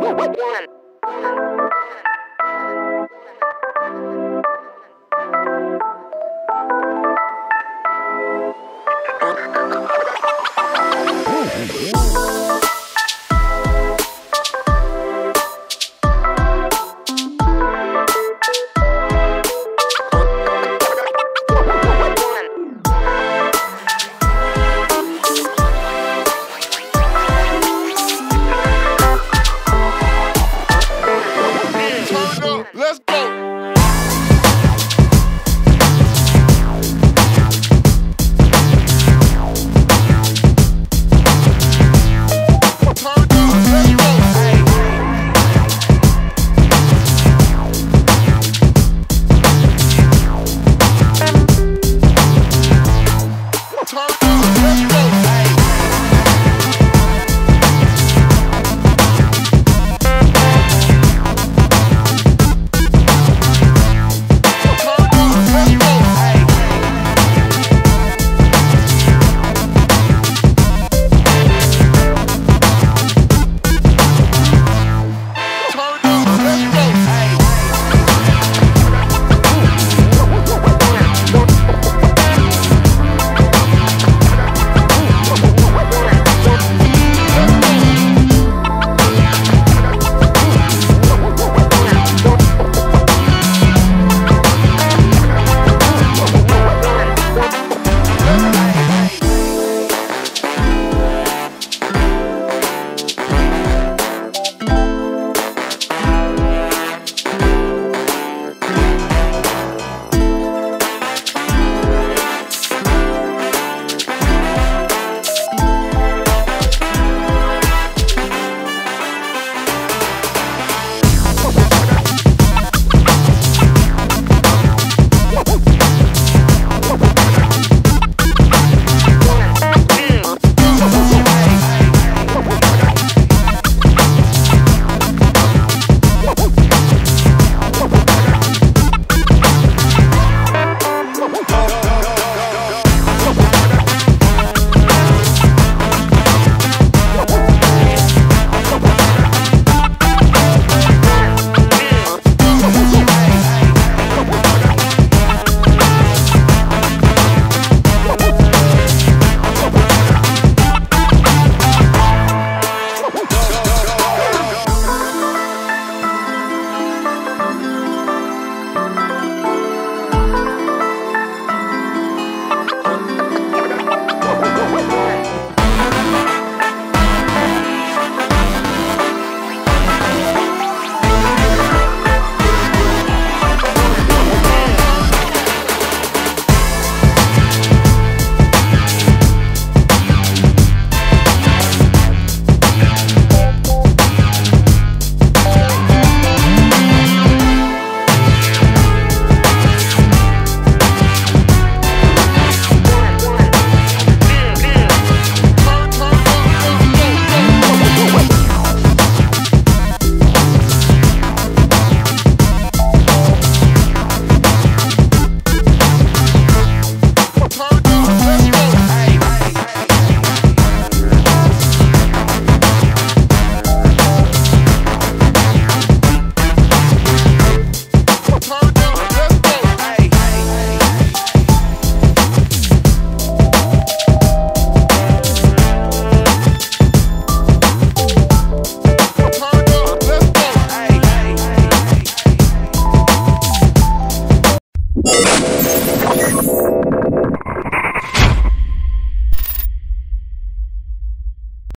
One.